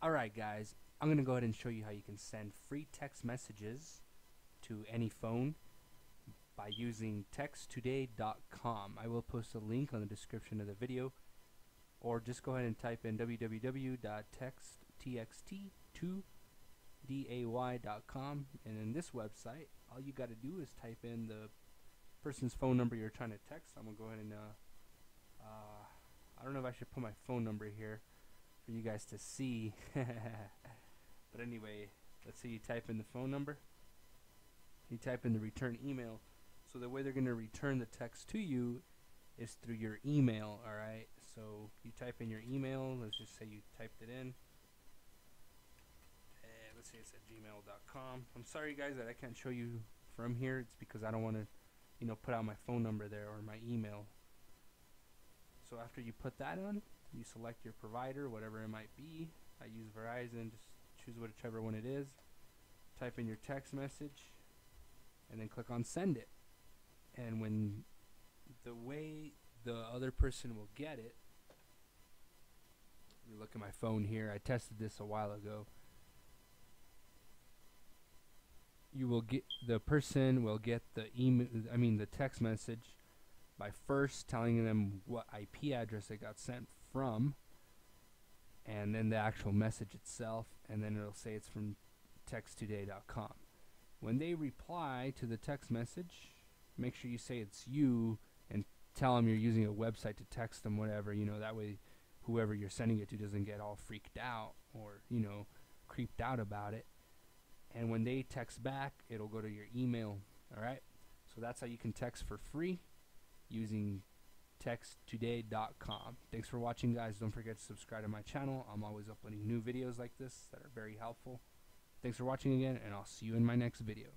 Alright guys, I'm going to go ahead and show you how you can send free text messages to any phone by using txt2day.com. I will post a link on the description of the video or just go ahead and type in www.texttxt2day.com and in this website all you got to do is type in the person's phone number you're trying to text. I'm going to go ahead and uh, uh, I don't know if I should put my phone number here for you guys to see. but anyway, let's say you type in the phone number. You type in the return email. So the way they're going to return the text to you is through your email, alright? So you type in your email. Let's just say you typed it in. And let's say it's at gmail.com. I'm sorry guys that I can't show you from here. It's because I don't want to, you know, put out my phone number there or my email. After you put that on, you select your provider, whatever it might be. I use Verizon, just choose whichever one it is. Type in your text message, and then click on send it. And when the way the other person will get it, me look at my phone here. I tested this a while ago. You will get the person will get the email. I mean the text message by first telling them what IP address it got sent from, and then the actual message itself, and then it'll say it's from txt2day.com. When they reply to the text message, make sure you say it's you and tell them you're using a website to text them whatever, you know, that way whoever you're sending it to doesn't get all freaked out or, you know, creeped out about it. And when they text back, it'll go to your email, all right? So that's how you can text for free using txt2day.com. Thanks for watching, guys. Don't forget to subscribe to my channel. I'm always uploading new videos like this that are very helpful. Thanks for watching again, and I'll see you in my next video.